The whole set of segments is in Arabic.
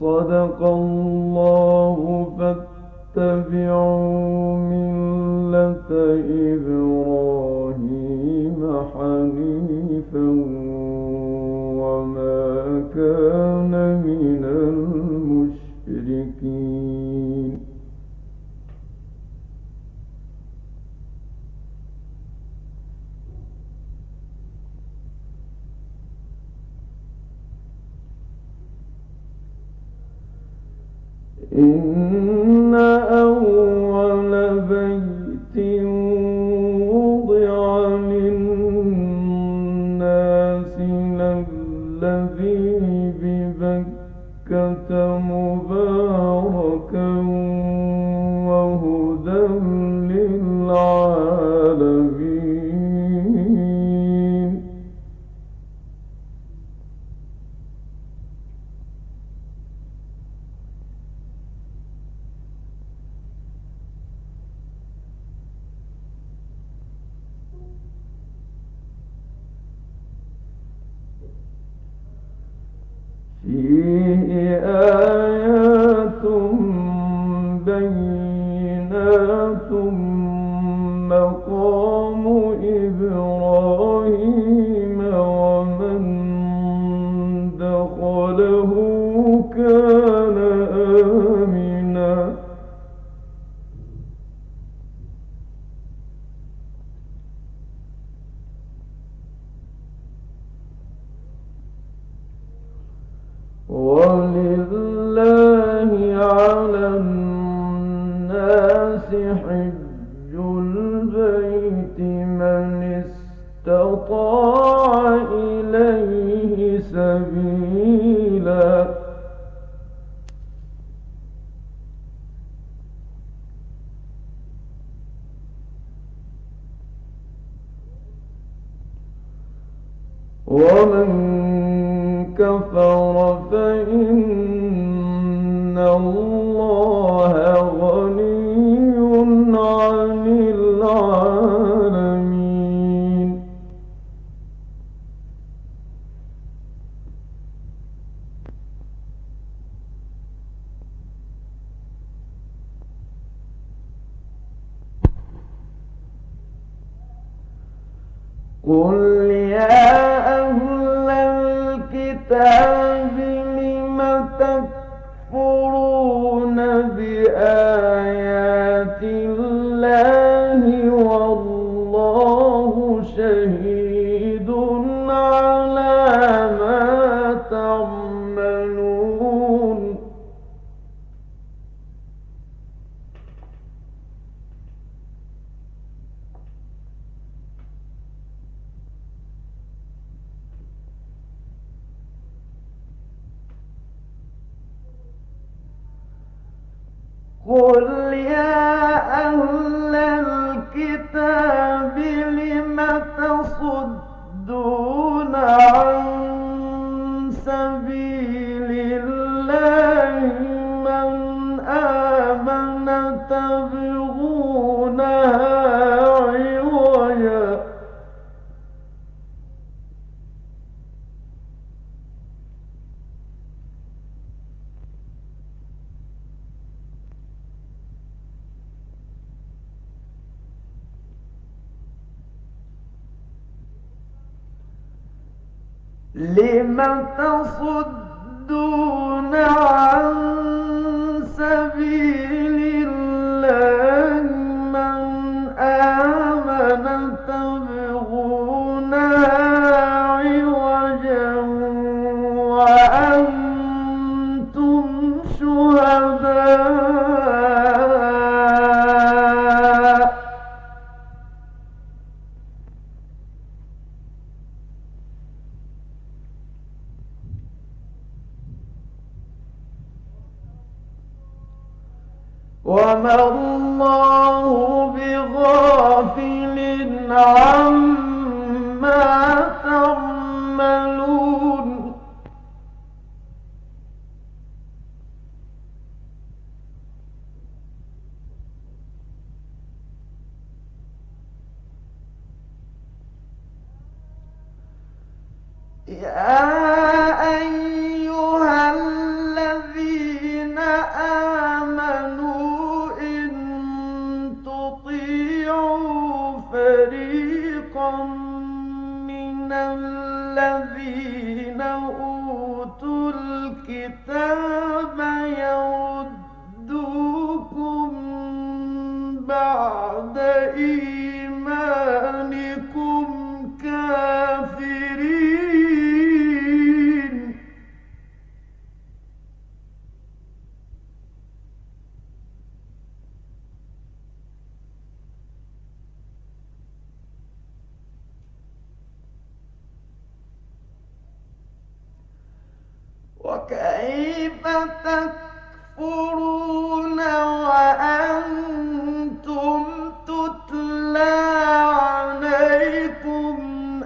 صدق الله فاتبعوا إن ثم قال 我俩 لم تصد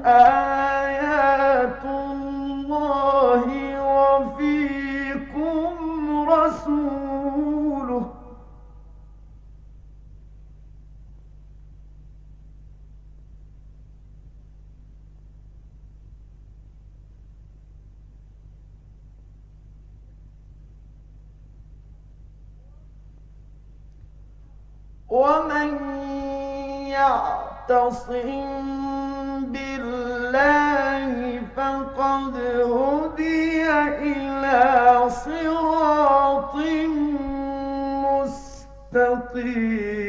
آيات الله وفيكم رسوله. ومن يعتصم بالله فقد هدي إلى صراط مستقيم.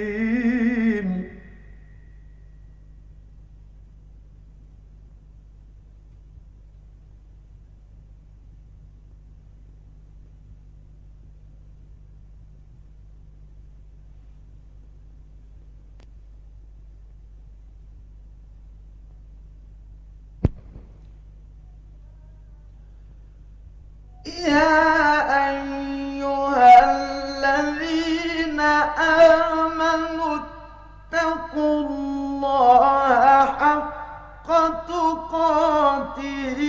يا أيها الذين آمنوا اتقوا الله حق تقاته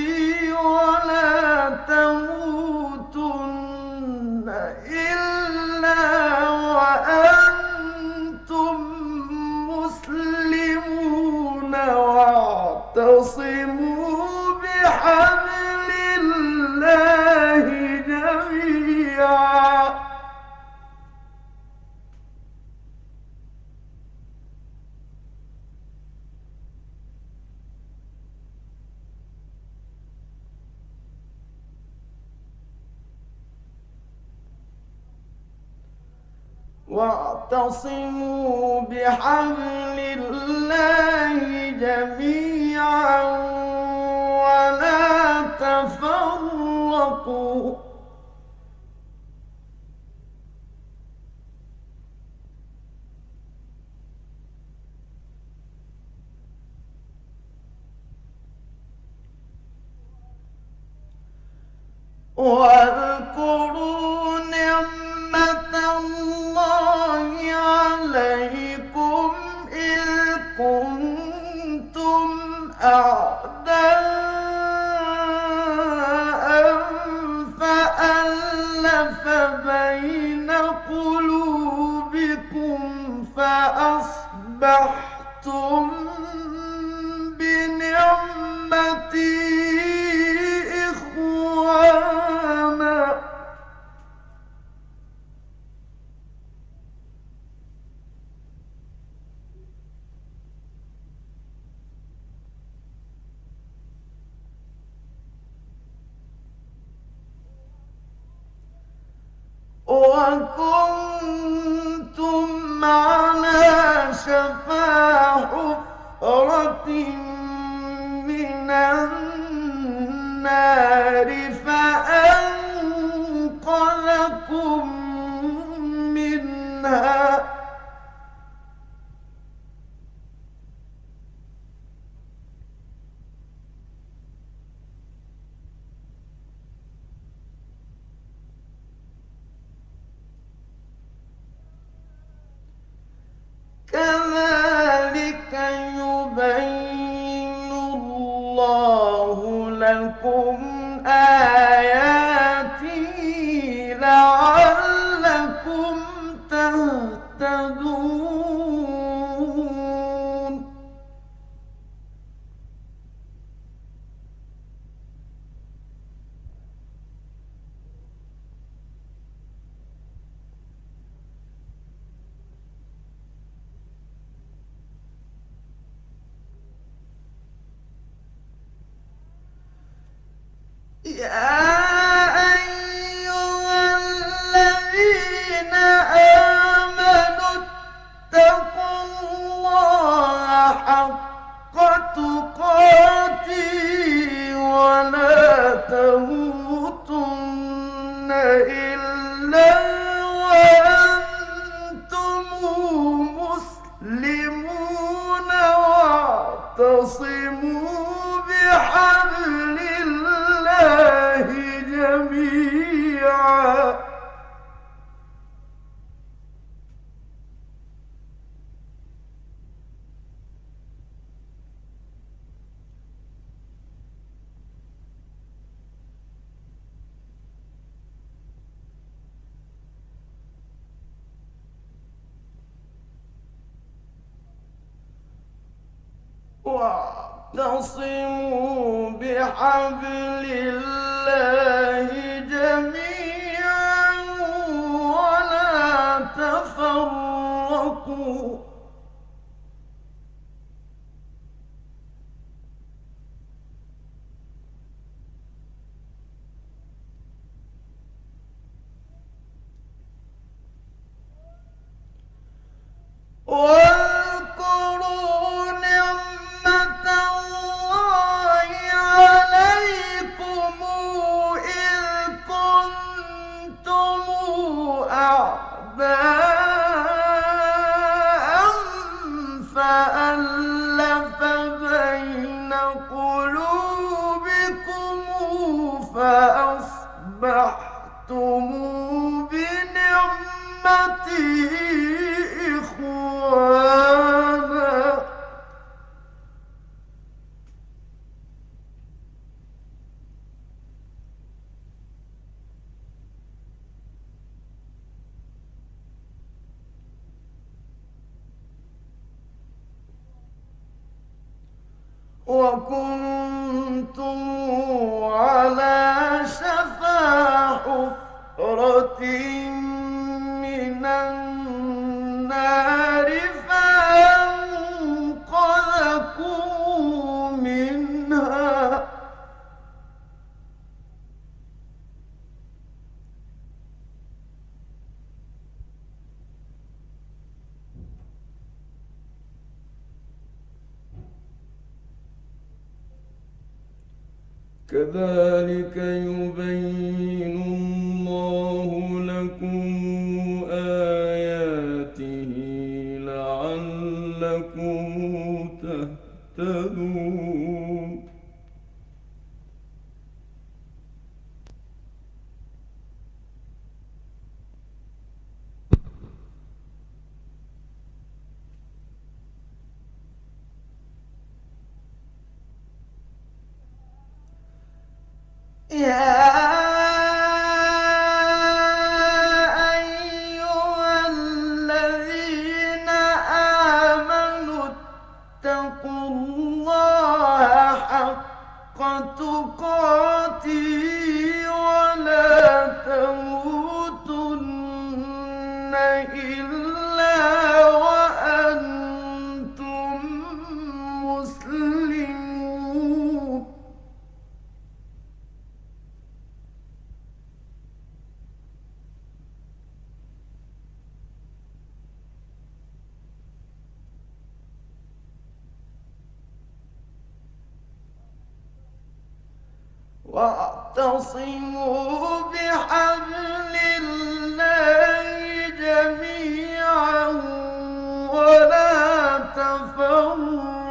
واعتصموا بحبل الله جميعا ولا تفرقوا. واذكروا فأصبحتم لكم الصيام واعتصموا بحبل الله جميعا ولا تفرقوا Oh! وكنتم على شفا حفرة كذلك يبين Yeah. واعتصموا بحبل جميعا ولا تفرقوا.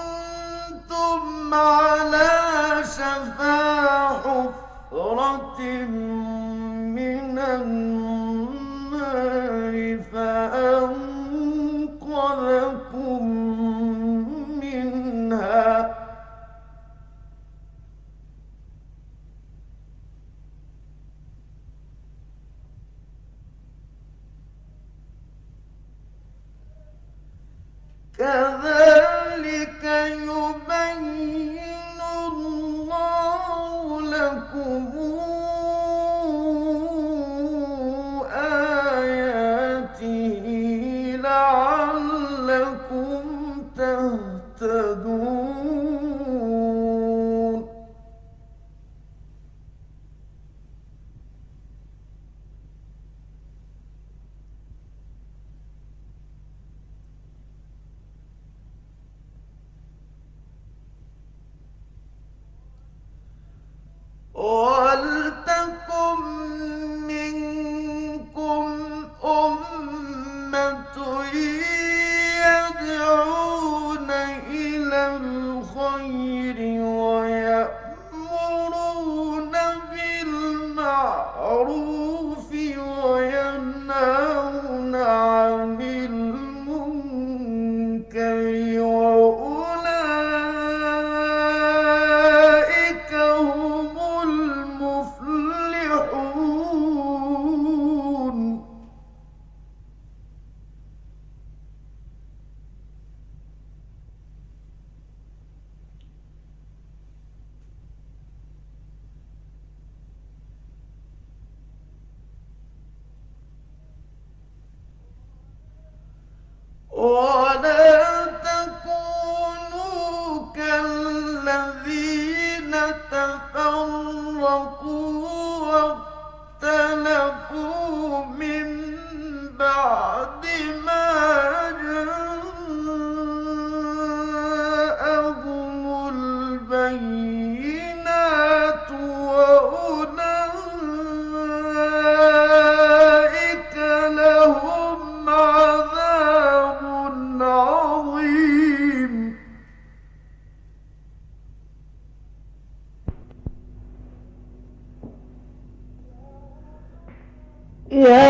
وكنتم على شفا حفرة Yeah.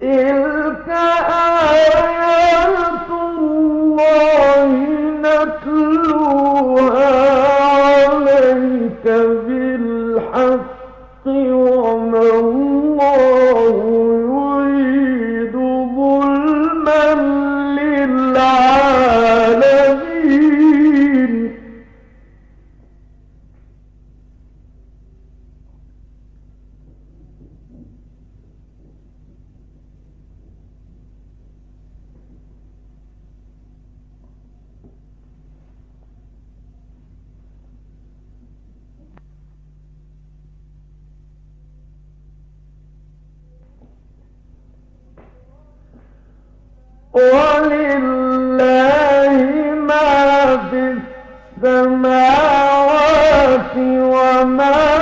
تلك آيات السماوات وما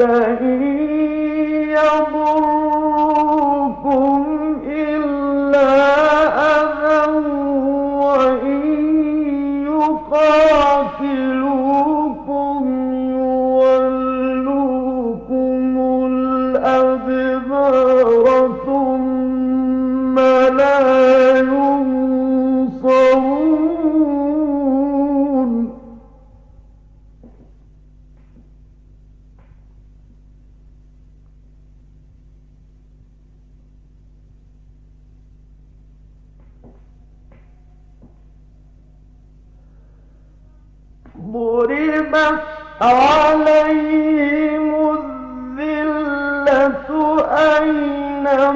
الذي يضل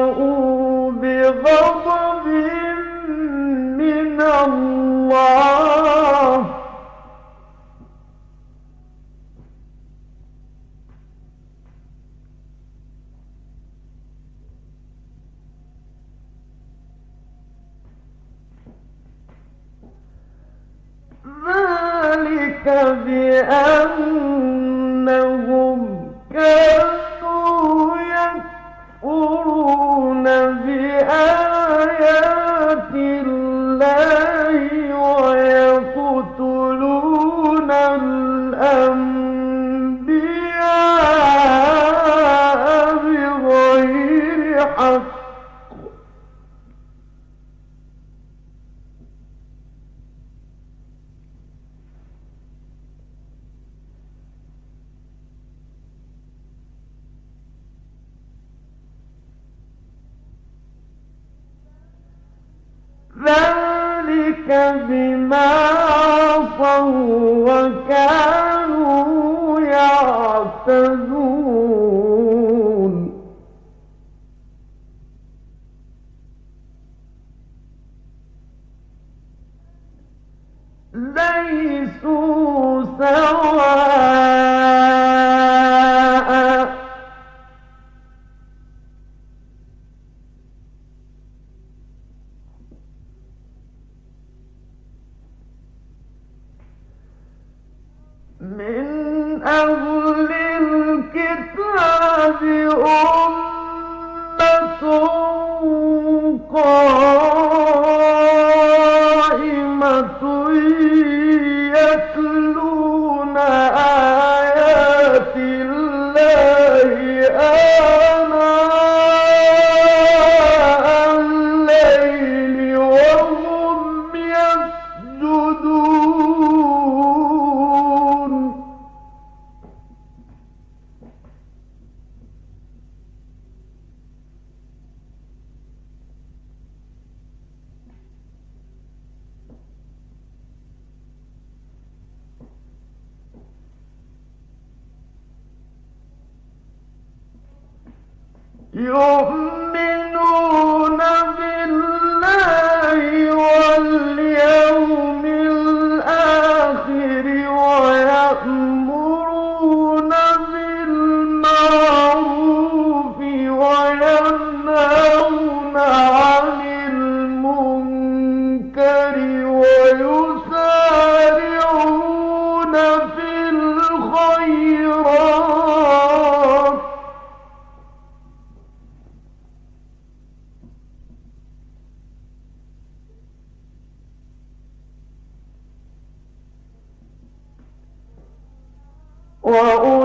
وباءوا بغضب من الله. ذلك بأن Oh. You. صدق